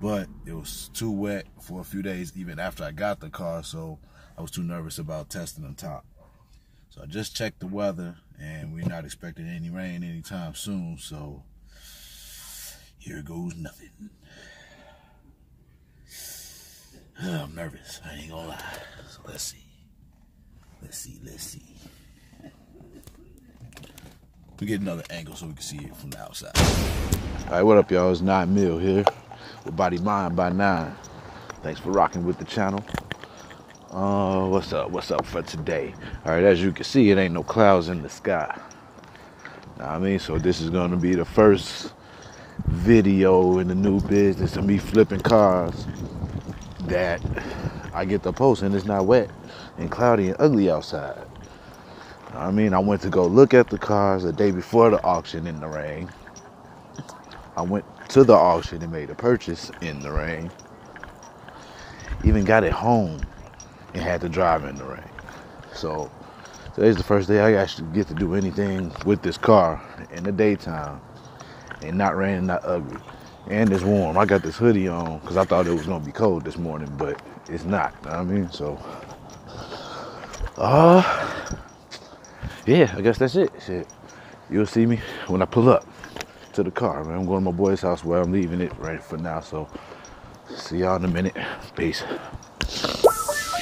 but it was too wet for a few days even after I got the car, so I was too nervous about testing the top. So I just checked the weather and we're not expecting any rain anytime soon, so here goes nothing. I'm nervous, I ain't gonna lie. So let's see. Let's see, let's see. We get another angle so we can see it from the outside. All right, what up, y'all? It's Nine Mil here with Body Mind by Nine. Thanks for rocking with the channel. Uh, what's up? What's up for today? All right, as you can see, it ain't no clouds in the sky. Know I mean, so this is gonna be the first video in the new business of me flipping cars that I get to post and it's not wet and cloudy and ugly outside. I mean, I went to go look at the cars the day before the auction in the rain. I went to the auction and made a purchase in the rain. Even got it home and had to drive in the rain. So today's the first day I actually get to do anything with this car in the daytime and not raining, not ugly. And it's warm. I got this hoodie on because I thought it was gonna be cold this morning, but it's not. I mean, so uh yeah, I guess that's it. Shit. You'll see me when I pull up to the car, man. I'm going to my boy's house where I'm leaving it right for now. So see y'all in a minute. Peace.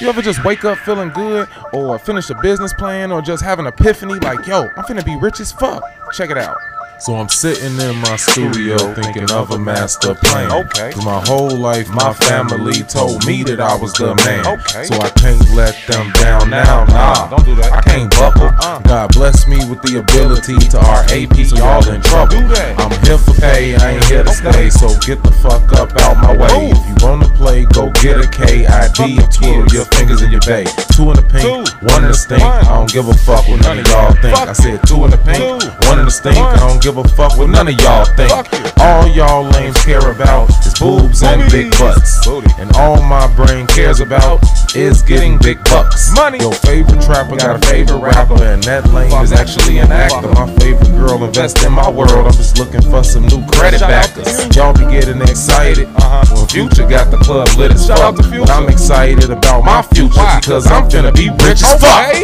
You ever just wake up feeling good or finish a business plan or just have an epiphany like, yo, I'm finna be rich as fuck? Check it out. So I'm sitting in my studio thinking of a master plan. Okay. Cause my whole life, my family told me that I was the man. Okay. So I can't let them down now, nah. Don't do that. I can't buckle. God bless me with the ability to RAP, so y'all in trouble. I'm here for pay, I ain't here to stay. So get the fuck up out my way. If you wanna play, go get a KID or twirl your fingers in your bay. Two in the pink, one in the stink. I don't give a fuck what none of y'all think. I said two in the pink, one in the stink. I don't give a fuck what none of y'all think. All y'all lames care about is boobs and big butts. And all my brain cares about is getting big bucks. Money. Your favorite trapper got a favorite rapper, and that lame is actually an actor. My favorite girl invest in my world. I'm just looking for some new credit Shout out to backers. Y'all be getting excited Uh-huh. when Future got the club lit as fuck. I'm excited about my future because I'm finna be rich as fuck.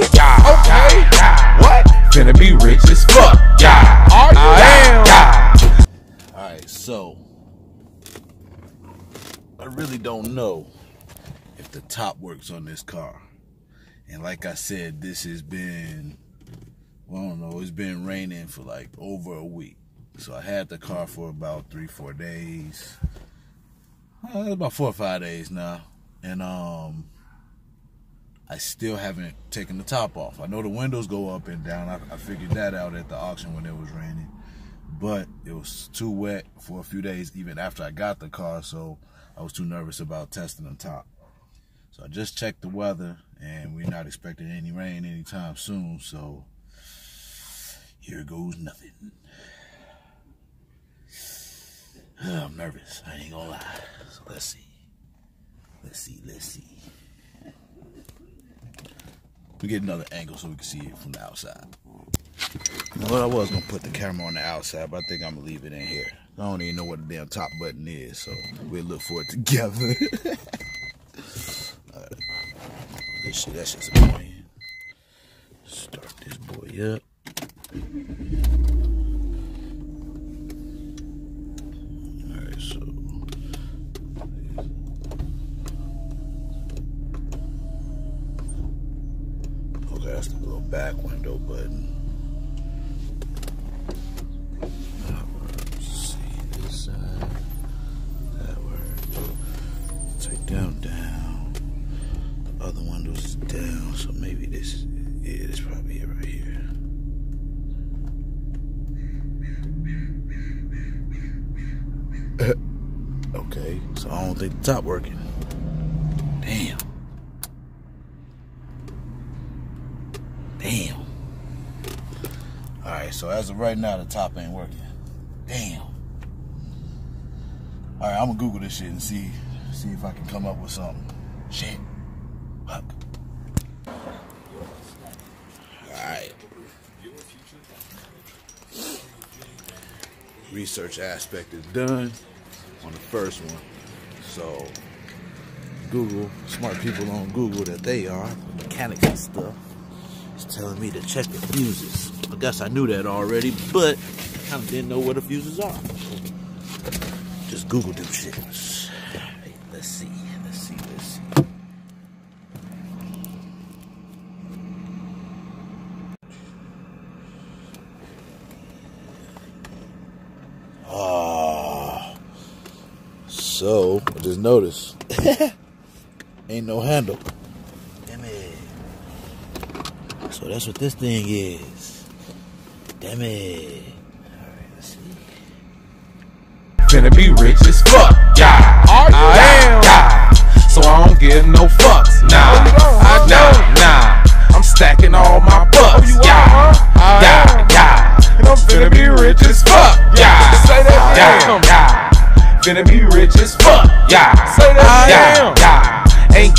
The top works on this car. And like I said, this has been, well, I don't know, it's been raining for like over a week. So I had the car for about three, four days. Uh, about four or five days now. And um I still haven't taken the top off. I know the windows go up and down. I, I figured that out at the auction when it was raining but it was too wet for a few days even after I got the car, so I was too nervous about testing the top. So I just checked the weather and we're not expecting any rain anytime soon, so here goes nothing. I'm nervous, I ain't gonna lie. So let's see. Let's see, let's see. We get another angle so we can see it from the outside. Well, I was gonna put the camera on the outside, but I think I'm gonna leave it in here. I don't even know what the damn top button is, so we'll look for it together. This shit, that shit's annoying. Start this boy up. The top working. Damn. Damn. All right, so as of right now, the top ain't working. Damn. All right, I'm gonna Google this shit and see see if I can come up with something. Shit. Fuck. All right. Research aspect is done on the first one. So Google, smart people on Google that they are, mechanics and stuff, is telling me to check the fuses. I guess I knew that already, but kind of didn't know where the fuses are. Just Google them shit. Let's see, let's see, let's see. So I just noticed ain't no handle. Damn it. So that's what this thing is. Damn it. Alright, let's see. Finna be rich as fuck. Yeah, I am. Yeah. So I don't give no fucks. Nah, I nah, nah. I'm stacking all my bucks. Yeah, yeah, yeah. And I'm finna be rich as fuck. Yeah, Say yeah, yeah. Finna be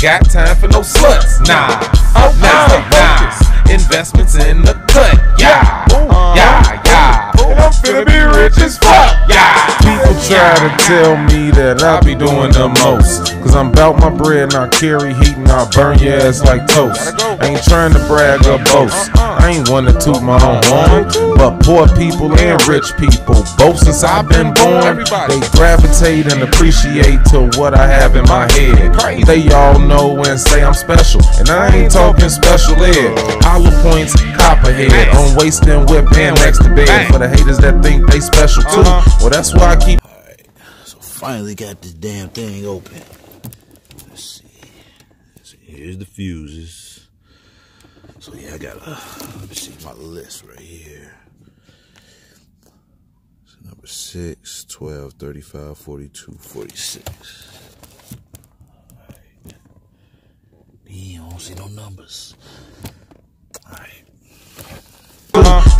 got time for no sluts. Nah, nah, oh, nah. Investments in To tell me that I be doing the most. Cause I'm bout my bread and I carry heat and I burn your ass like toast. I ain't trying to brag or boast. I ain't one to toot my own horn. But poor people and rich people, both since I've been born, they gravitate and appreciate to what I have in my head. They all know and say I'm special. And I ain't talking special ed. Hollow points, copperhead. On waist and whip and next to bed. For the haters that think they special too. Uh-huh. Well, that's why I keep. Finally got this damn thing open. Let's see. Here's the fuses. So yeah, I got a, let me see my list right here. So number 6, 12, 35, 42, 46. Alright. Damn, I don't see no numbers. Alright.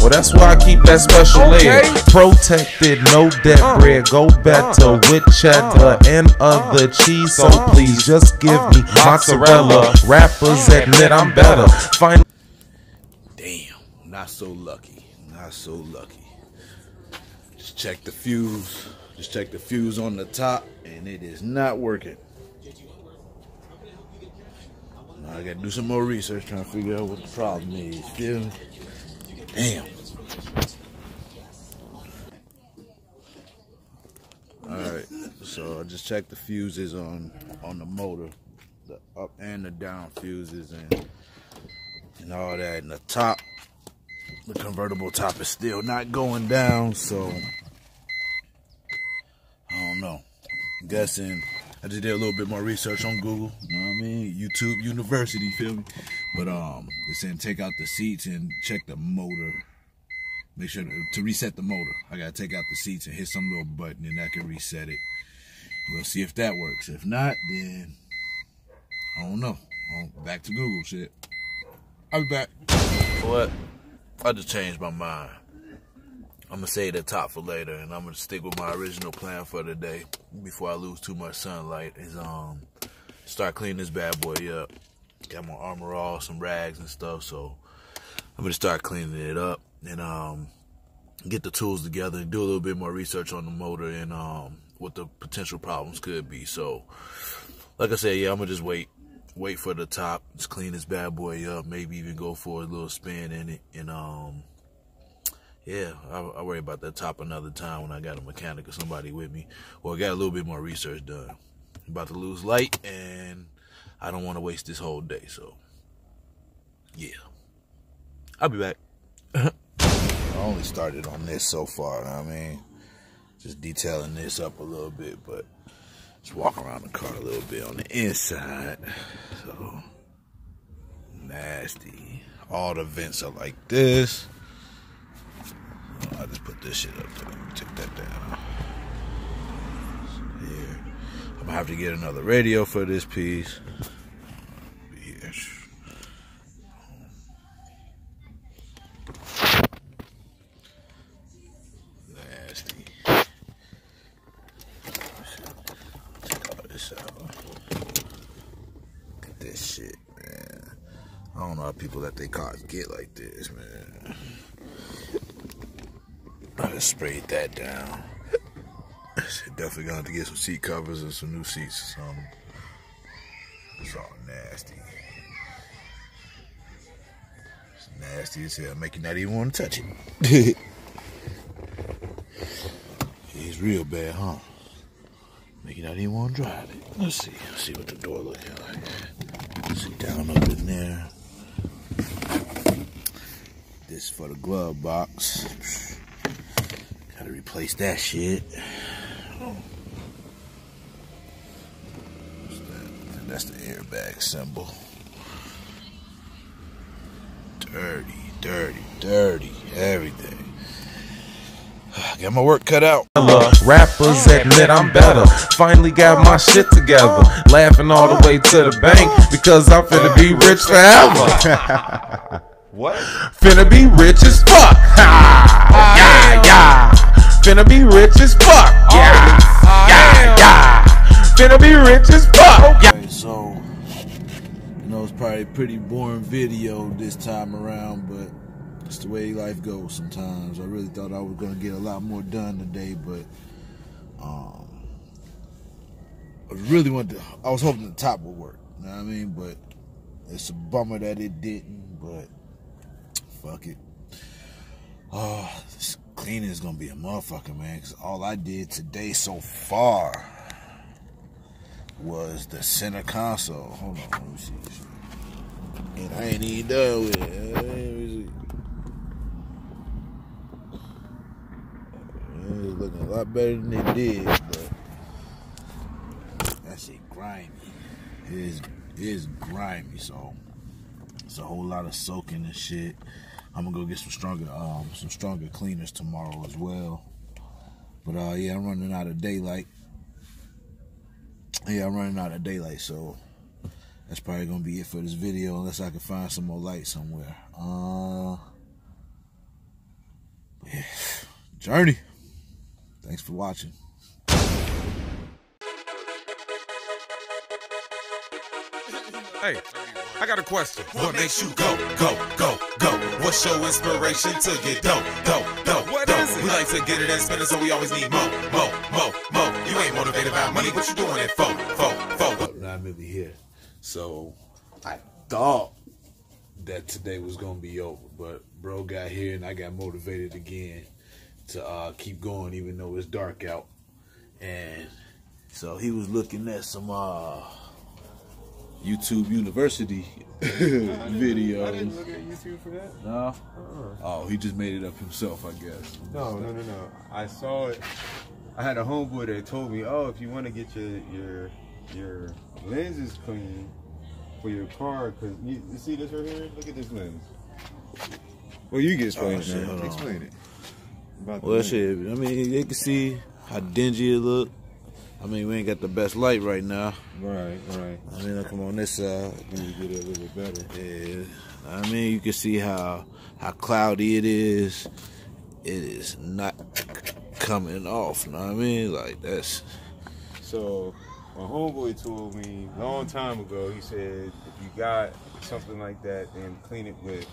Well, that's why I keep that special ed. Protected, no debt uh. bread. Go better uh. with cheddar uh. and other cheese. So please just give me mozzarella. Rappers admit I'm better. Find Damn, not so lucky. Not so lucky. Just check the fuse. Just check the fuse on the top, and it is not working. Now I gotta do some more research trying to figure out what the problem is. Feel me? Damn. Alright, so I just checked the fuses on on the motor, the up and the down fuses and and all that. And the top, the convertible top is still not going down, so I don't know. I'm guessing I just did a little bit more research on Google, you know what I mean? YouTube University, feel me? But um they saying take out the seats and check the motor. Make sure to, to reset the motor. I gotta take out the seats and hit some little button and that can reset it. We'll see if that works. If not, then I don't know. Um, back to Google shit. I'll be back. What? I just changed my mind. I'm gonna save the top for later, and I'm gonna stick with my original plan for today before I lose too much sunlight. Is um start cleaning this bad boy up. Got my armor all, some rags and stuff, so I'm gonna start cleaning it up and um get the tools together and do a little bit more research on the motor and um what the potential problems could be. So, like I said, yeah, I'm gonna just wait wait for the top, just clean this bad boy up, maybe even go for a little spin in it, and um, yeah, I'll, I'll worry about that top another time when I got a mechanic or somebody with me, or well, I got a little bit more research done. I'm about to lose light, and I don't want to waste this whole day, so yeah, I'll be back. I only started on this so far. I mean, just detailing this up a little bit, but just walk around the car a little bit on the inside. So nasty. All the vents are like this. I'll just put this shit up there. Let me take that down. Here. I'm gonna have to get another radio for this piece. Here. Nasty. Check all this out. Look at this shit, man. I don't know how people let their cars this, man. I just sprayed that down. Definitely gonna have to get some seat covers and some new seats or something. It's all nasty. It's nasty as hell. Make you not even want to touch it. it's real bad, huh? Make you not even want to drive it. Let's see. Let's see what the door looks like. See down up in there. This for the glove box. Gotta replace that shit. That? That's the airbag symbol. Dirty, dirty, dirty, everything. Got my work cut out. Rappers admit I'm better. Finally got my shit together. Laughing all the way to the bank because I'm finna be rich forever. What? Finna be rich as fuck. Ha! Yeah, yeah. Finna be rich as fuck. Yeah, yeah, yeah. Finna be rich as fuck. Yeah. Alright, so you know it's probably a pretty boring video this time around, but it's the way life goes sometimes. I really thought I was gonna get a lot more done today, but um I really wanted to, I was hoping the top would work. You know what I mean? But it's a bummer that it didn't, but fuck it. Oh, this cleaning is gonna be a motherfucker, man, because all I did today so far was the center console. Hold on, let me see this shit. And I ain't even done with it. Uh, let me see. Uh, it's looking a lot better than it did, but that shit grimy. It is, it is grimy, so it's a whole lot of soaking and shit. I'm gonna go get some stronger, um, some stronger cleaners tomorrow as well. But uh, yeah, I'm running out of daylight. Yeah, I'm running out of daylight, so that's probably gonna be it for this video, unless I can find some more light somewhere. Uh, yeah, journey. Thanks for watching. Hey, I got a question. What makes you go, go, go, go? What's your inspiration to get dope, dope, dope, What dope? is it? We like to get it and spend it, so we always need more, more, more, more. You ain't motivated by money, what you doing it for, for, for? not really here. So I thought that today was gonna be over, but bro got here and I got motivated again to uh, keep going, even though it's dark out. And so he was looking at some uh, YouTube University videos. look at YouTube for that. No, oh, he just made it up himself, I guess. No, no, no, no. I saw it. I had a homeboy that told me, "Oh, if you want to get your your your lenses clean for your car, because you, you see this right here. Look at this lens. Well, you get explain Oh, it. shit, man. hold on. Explain it. About Well, lens. shit. I mean, they can see how dingy it look. I mean, we ain't got the best light right now. Right, right. I mean, I'm on this side. Let me get it a little better. Yeah, I mean, you can see how how cloudy it is. It is not coming off. You know what I mean? Like that's So, my homeboy told me a long time ago. He said if you got something like that, then clean it with